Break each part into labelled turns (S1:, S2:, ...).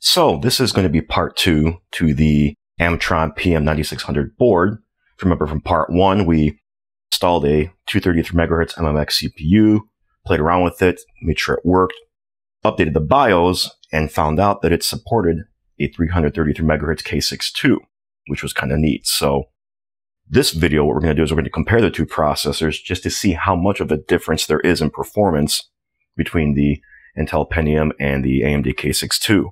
S1: So this is going to be part two to the Amptron PM9600 board. If you remember from part one, we installed a 233 megahertz MMX CPU, played around with it, made sure it worked, updated the BIOS, and found out that it supported a 333 megahertz K6-2, which was kind of neat. So this video, what we're going to do is we're going to compare the two processors just to see how much of a difference there is in performance between the Intel Pentium and the AMD K6-2.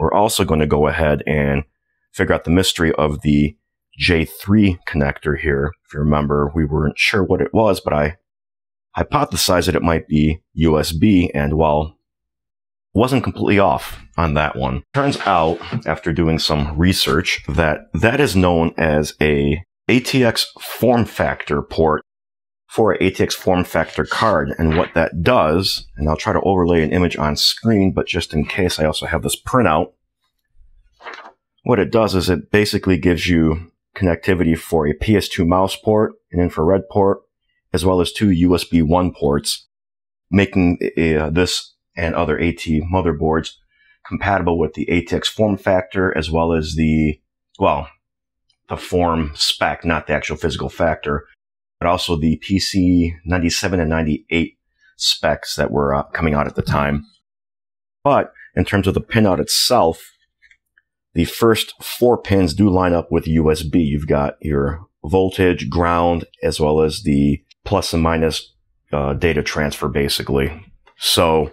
S1: We're also going to go ahead and figure out the mystery of the J3 connector here. If you remember, we weren't sure what it was, but I hypothesized that it might be USB, and while wasn't completely off on that one. Turns out, after doing some research, that that is known as a ATX form factor port for ATX form factor card. And what that does, and I'll try to overlay an image on screen, but just in case I also have this printout. What it does is it basically gives you connectivity for a PS2 mouse port, an infrared port, as well as two USB 1 ports, making uh, this and other AT motherboards compatible with the ATX form factor as well as the, well, the form spec, not the actual physical factor, but also the PC 97 and 98 specs that were uh, coming out at the time. But in terms of the pinout itself, the first four pins do line up with USB. You've got your voltage, ground, as well as the plus and minus uh, data transfer, basically. So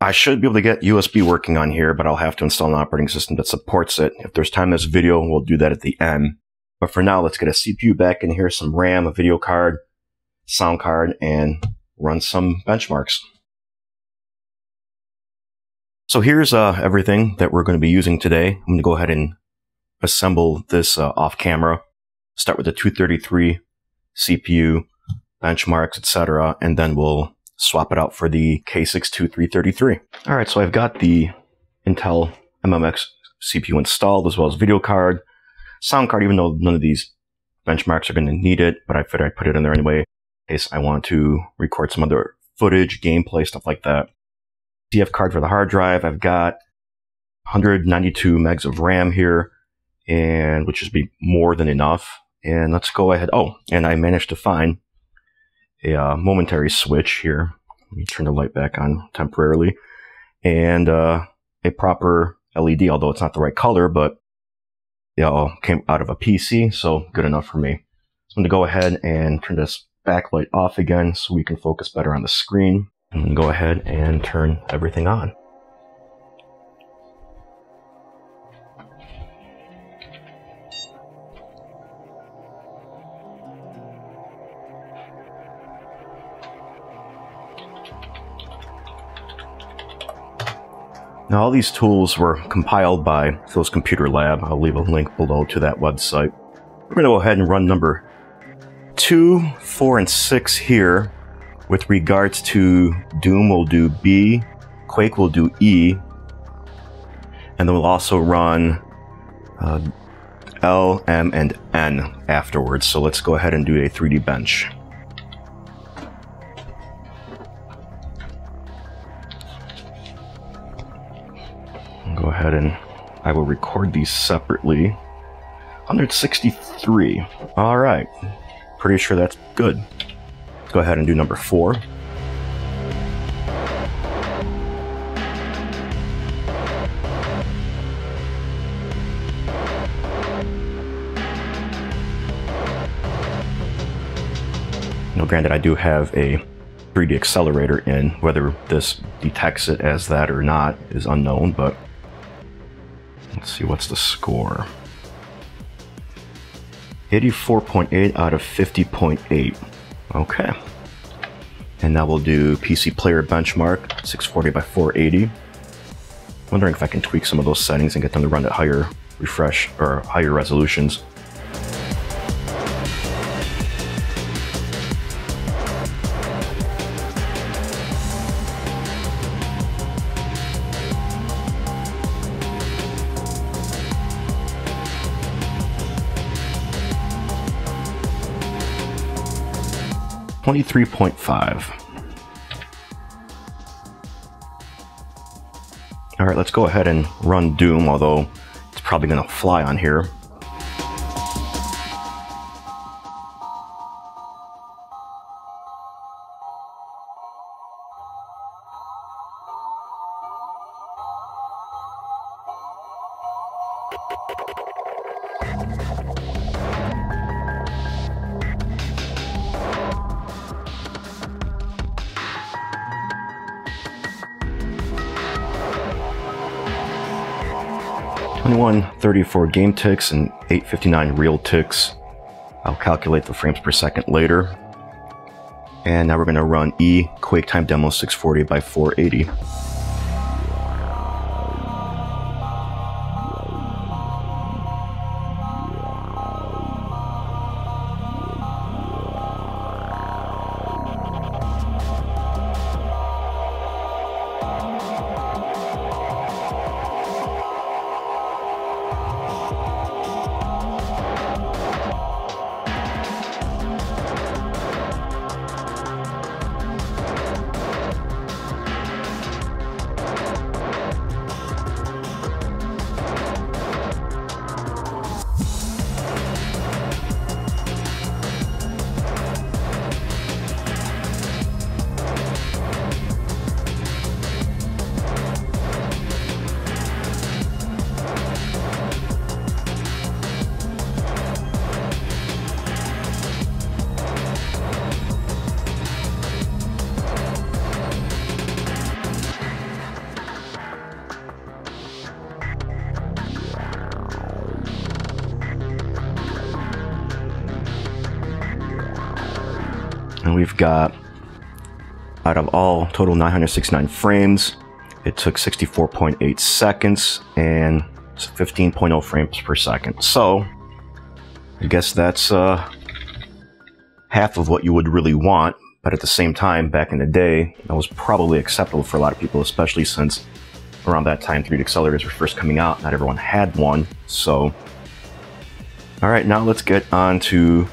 S1: I should be able to get USB working on here, but I'll have to install an operating system that supports it. If there's time in this video, we'll do that at the end. But for now, let's get a CPU back in here, some RAM, a video card, sound card, and run some benchmarks. So here's uh, everything that we're going to be using today. I'm going to go ahead and assemble this uh, off camera. Start with the 233 CPU, benchmarks, etc., and then we'll swap it out for the K6-2 333. All right, so I've got the Intel MMX CPU installed as well as video card, sound card, even though none of these benchmarks are going to need it, but I figured I'd put it in there anyway in case I want to record some other footage, gameplay, stuff like that. CF card for the hard drive. I've got 192 megs of RAM here, and which should be more than enough. And let's go ahead. Oh, and I managed to find a uh, momentary switch here. Let me turn the light back on temporarily. And uh, a proper LED, although it's not the right color, but it all came out of a PC, so good enough for me. So I'm going to go ahead and turn this backlight off again so we can focus better on the screen. And go ahead and turn everything on. Now, all these tools were compiled by Phil's Computer Lab. I'll leave a link below to that website. We're going to go ahead and run number 2, 4, and 6 here. With regards to Doom, we'll do B, Quake will do E, and then we'll also run uh, L, M, and N afterwards. So let's go ahead and do a 3D bench. I will record these separately. 163. All right. Pretty sure that's good. Let's go ahead and do number four. Now, granted, I do have a 3D accelerator in. Whether this detects it as that or not is unknown, but Let's see, what's the score? 84.8 out of 50.8. Okay. And now we'll do PC player benchmark, 640 by 480. Wondering if I can tweak some of those settings and get them to run at higher refresh or higher resolutions. 23.5. All right, let's go ahead and run Doom, although it's probably going to fly on here. Twenty-one thirty-four game ticks and 859 real ticks. I'll calculate the frames per second later. And now we're going to run E Quake Time Demo 640 by 480. Got, out of all total 969 frames, it took 64.8 seconds and 15.0 frames per second. So, I guess that's uh, half of what you would really want. But at the same time, back in the day, that was probably acceptable for a lot of people, especially since around that time 3D accelerators were first coming out. Not everyone had one. So, all right, now let's get on to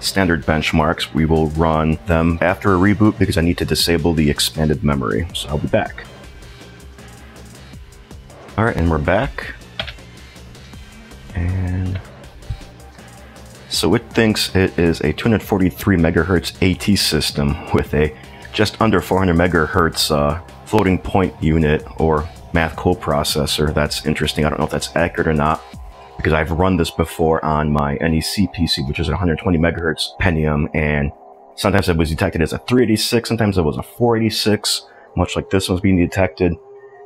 S1: standard benchmarks. We will run them after a reboot because I need to disable the expanded memory. So I'll be back. All right, and we're back. And so it thinks it is a 243 megahertz AT system with a just under 400 megahertz uh, floating point unit or math coprocessor. That's interesting. I don't know if that's accurate or not because I've run this before on my NEC PC, which is a 120 megahertz Pentium, and sometimes it was detected as a 386, sometimes it was a 486, much like this one's being detected.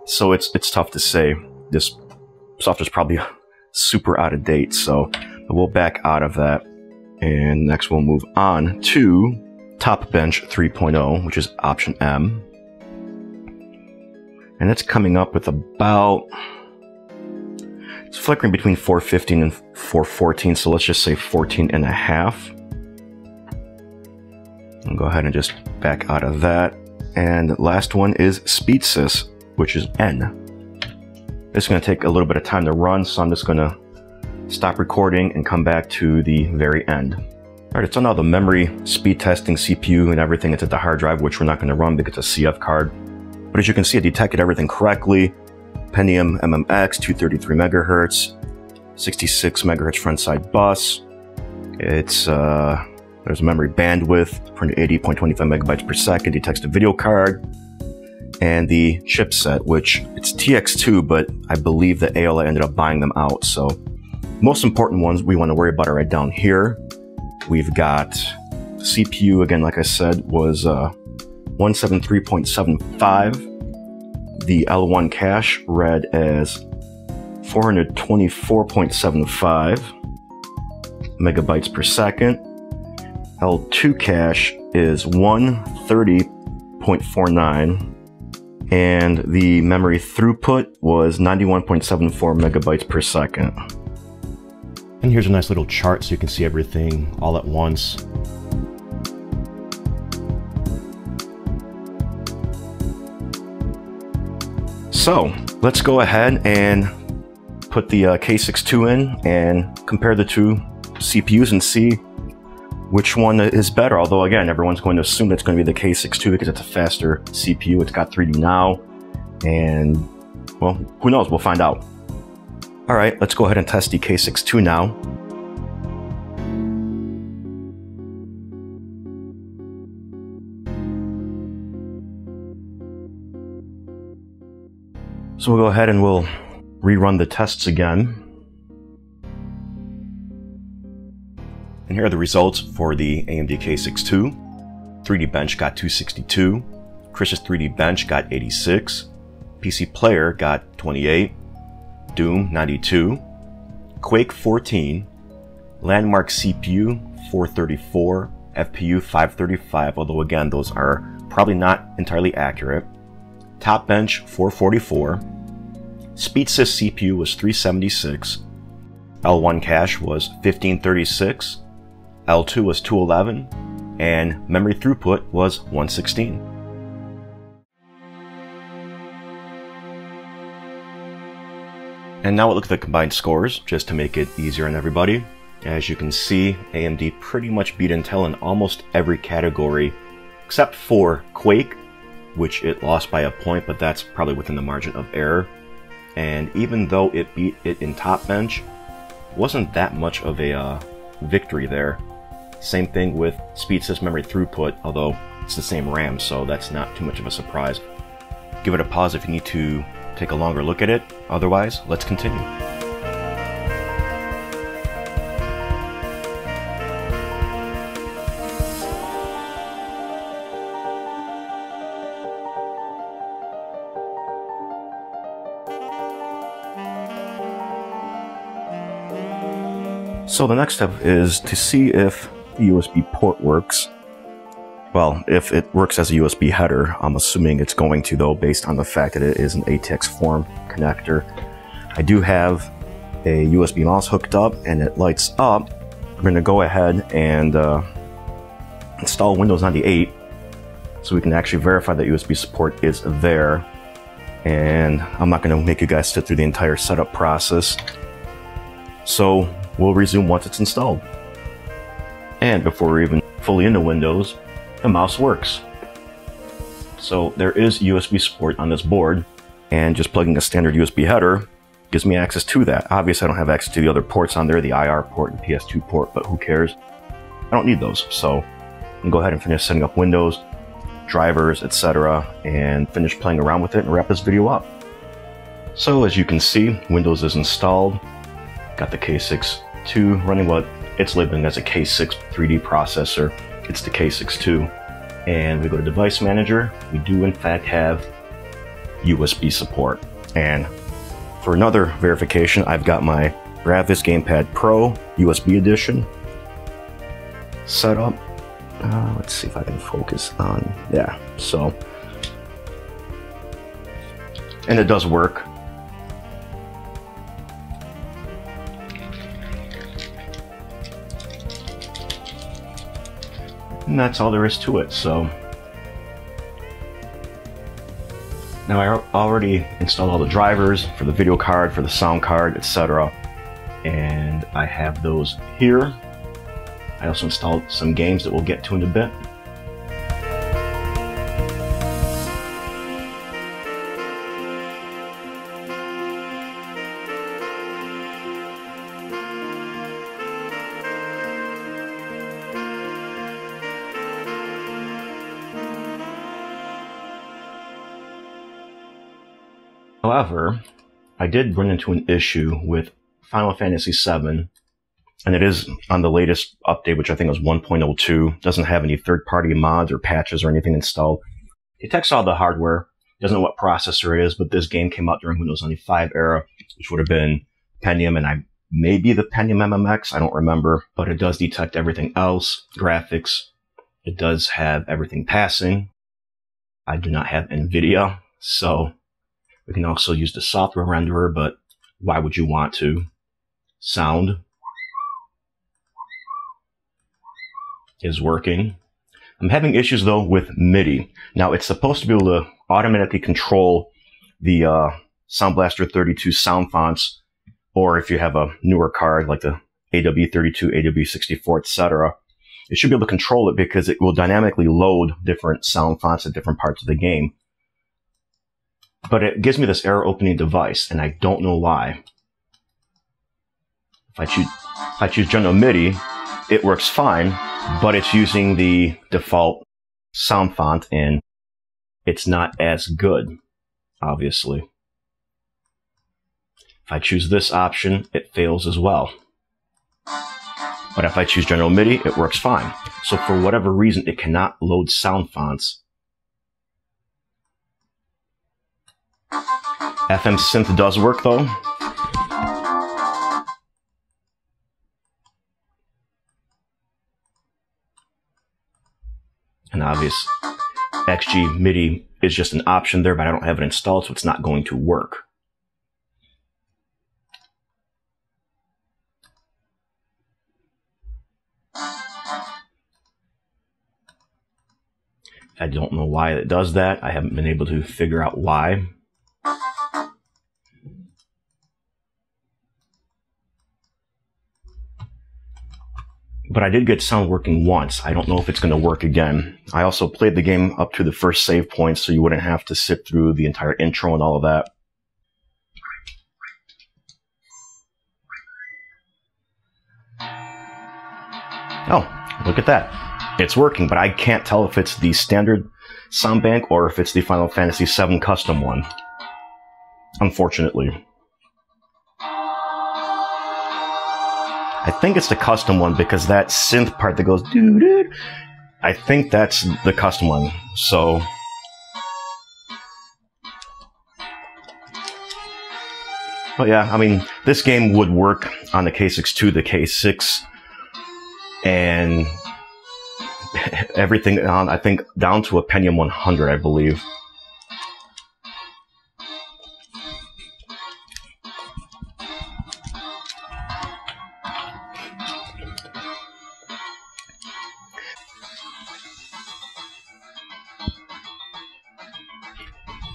S1: So it's it's tough to say. This software's probably super out of date, so we'll back out of that. And next we'll move on to Top Bench 3.0, which is option M. And it's coming up with about it's flickering between 415 and 414, so let's just say 14 and a half. I'll go ahead and just back out of that. And last one is SpeedSys, which is N. This is going to take a little bit of time to run, so I'm just going to stop recording and come back to the very end. All right, it's on all the memory, speed testing, CPU, and everything. It's at the hard drive, which we're not going to run because it's a CF card. But as you can see, it detected everything correctly. Pentium MMX, 233 megahertz, 66 megahertz front side bus. It's uh, there's a memory bandwidth, 80.25 megabytes per second. Detects the video card and the chipset, which it's TX2, but I believe that AOLA ended up buying them out. So most important ones we want to worry about are right down here. We've got CPU again, like I said, was uh, 173.75 the L1 cache read as 424.75 megabytes per second. L2 cache is 130.49 and the memory throughput was 91.74 megabytes per second. And here's a nice little chart so you can see everything all at once. So let's go ahead and put the uh, K6-2 in and compare the two CPUs and see which one is better. Although again, everyone's going to assume it's going to be the K6-2 because it's a faster CPU. It's got 3DNow, and Well, who knows? We'll find out. All right, let's go ahead and test the K6-2 now. So we'll go ahead and we'll rerun the tests again. And here are the results for the AMD K6-2. 3D Bench got 262, Chris's 3D Bench got 86, PC Player got 28, Doom 92, Quake 14, Landmark CPU 434, FPU 535, although again, those are probably not entirely accurate. Top Bench 444, SpeedSys CPU was 376, L1 cache was 1536, L2 was 211, and memory throughput was 116. And now we'll look at the combined scores, just to make it easier on everybody. As you can see, AMD pretty much beat Intel in almost every category, except for Quake, which it lost by a point, but that's probably within the margin of error. And even though it beat it in top bench, wasn't that much of a uh, victory there. Same thing with speed SpeedSys memory throughput, although it's the same RAM, so that's not too much of a surprise. Give it a pause if you need to take a longer look at it. Otherwise, let's continue. So the next step is to see if the USB port works. Well, if it works as a USB header, I'm assuming it's going to though based on the fact that it is an ATX form connector. I do have a USB mouse hooked up and it lights up. I'm going to go ahead and uh, install Windows 98 so we can actually verify that USB support is there. And I'm not going to make you guys sit through the entire setup process. So will resume once it's installed. And before we're even fully into Windows, the mouse works. So there is USB support on this board, and just plugging a standard USB header gives me access to that. Obviously, I don't have access to the other ports on there, the IR port and PS2 port, but who cares? I don't need those, so I can go ahead and finish setting up Windows, drivers, etc., and finish playing around with it and wrap this video up. So as you can see, Windows is installed. Got the K6 2 running what it's labeling as a K6 3D processor. It's the K6-2. And we go to Device Manager. We do in fact have USB support. And for another verification, I've got my Gravis Gamepad Pro USB edition set up. Uh, let's see if I can focus on, yeah, so. And it does work. And that's all there is to it, so. Now I already installed all the drivers for the video card, for the sound card, etc. And I have those here. I also installed some games that we'll get to in a bit. However, I did run into an issue with Final Fantasy VII, and it is on the latest update, which I think was 1.02. Doesn't have any third-party mods or patches or anything installed. It detects all the hardware, doesn't know what processor it is, but this game came out during Windows 95 era, which would have been Pentium, and I maybe the Pentium MMX, I don't remember, but it does detect everything else, graphics. It does have everything passing. I do not have NVIDIA, so we can also use the software renderer, but why would you want to? Sound is working. I'm having issues though with MIDI. Now it's supposed to be able to automatically control the uh, Sound Blaster 32 sound fonts, or if you have a newer card like the AWE32, AWE64, etc. It should be able to control it because it will dynamically load different sound fonts at different parts of the game. But it gives me this error opening device, and I don't know why. If I choose, if I choose General MIDI, it works fine, but it's using the default sound font, and it's not as good, obviously. If I choose this option, it fails as well. But if I choose General MIDI, it works fine. So for whatever reason, it cannot load sound fonts. FM Synth does work though. And obvious XG MIDI is just an option there, but I don't have it installed, so it's not going to work. I don't know why it does that. I haven't been able to figure out why. But I did get sound working once. I don't know if it's going to work again. I also played the game up to the first save point so you wouldn't have to sit through the entire intro and all of that. Oh, look at that it's working, but I can't tell if it's the standard sound bank or if it's the Final Fantasy VII custom one. Unfortunately. I think it's the custom one because that synth part that goes doo doo. I think that's the custom one. So. But yeah, I mean, this game would work on the K6 the K6, and everything on, I think, down to a Pentium 100, I believe.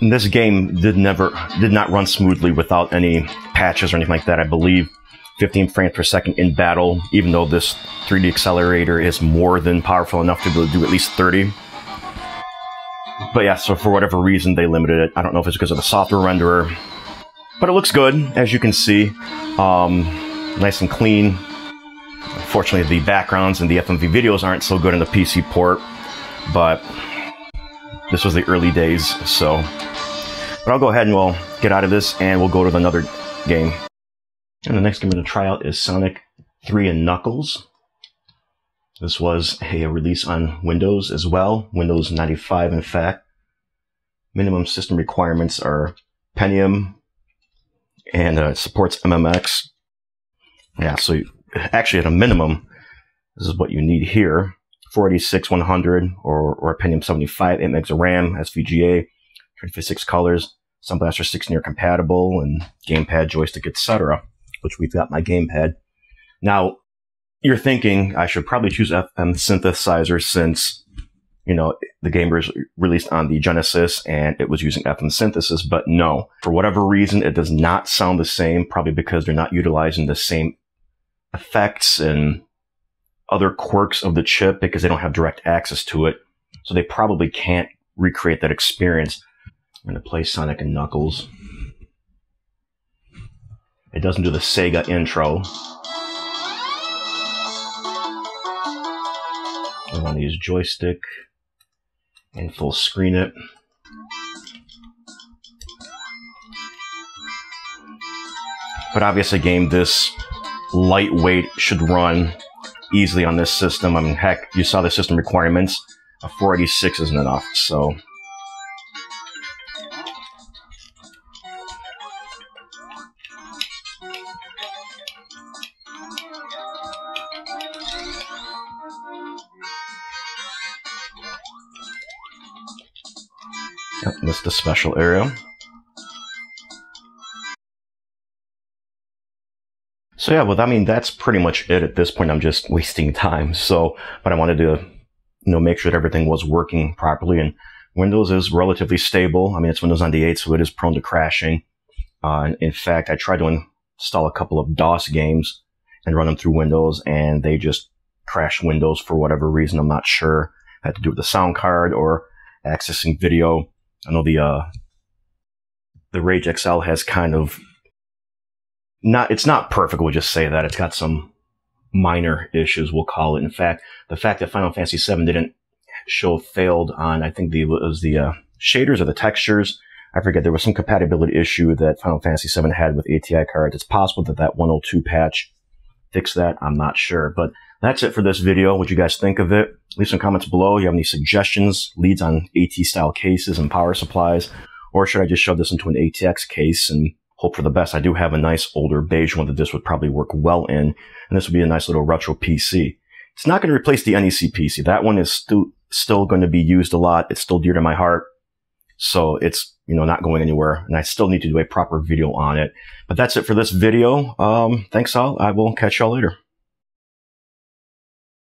S1: This game did never did not run smoothly without any patches or anything like that. I believe 15 frames per second in battle, even though this 3D accelerator is more than powerful enough to be able to do at least 30. But yeah, so for whatever reason, they limited it. I don't know if it's because of the software renderer, but it looks good, as you can see. Um, nice and clean. Unfortunately, the backgrounds and the FMV videos aren't so good in the PC port, but this was the early days, so. But I'll go ahead and we'll get out of this and we'll go to another game. And the next game I'm going to try out is Sonic 3 and Knuckles. This was a release on Windows as well, Windows 95 in fact. Minimum system requirements are Pentium and uh, supports MMX. Yeah, so you, actually at a minimum, this is what you need here. 486 100 or, or Pentium 75, 8 megs of RAM, SVGA, 256 colors, Sound Blaster 6 near compatible, and gamepad, joystick, etc which we've got my gamepad. Now, you're thinking I should probably choose FM synthesizer since, you know, the game was released on the Genesis and it was using FM synthesis, but no. For whatever reason, it does not sound the same, probably because they're not utilizing the same effects and other quirks of the chip because they don't have direct access to it. So they probably can't recreate that experience. I'm going to play Sonic and Knuckles. It doesn't do the Sega intro. I want to use joystick and full screen it. But obviously, game this lightweight should run easily on this system. I mean, heck, you saw the system requirements. A 486 isn't enough, so special area. So yeah, well, I mean, that's pretty much it at this point. I'm just wasting time. So, but I wanted to, you know, make sure that everything was working properly. And Windows is relatively stable. I mean, it's Windows 98, so it is prone to crashing. Uh, in fact, I tried to install a couple of DOS games and run them through Windows, and they just crashed Windows for whatever reason. I'm not sure. Had to do with the sound card or accessing video. I know the uh, the Rage XL has kind of not, it's not perfect. We'll just say that it's got some minor issues. We'll call it. In fact, the fact that Final Fantasy VII didn't show failed on, I think the, was the, uh, shaders or the textures. I forget. There was some compatibility issue that Final Fantasy VII had with ATI cards. It's possible that that 102 patch fixed that. I'm not sure, but that's it for this video. What you guys think of it? Leave some comments below. You have any suggestions, leads on AT style cases and power supplies, or should I just shove this into an ATX case and hope for the best? I do have a nice older beige one that this would probably work well in, and this would be a nice little retro PC. It's not going to replace the NEC PC. That one is still still going to be used a lot. It's still dear to my heart. So it's, you know, not going anywhere and I still need to do a proper video on it. But that's it for this video. Um, thanks all. I will catch y'all later.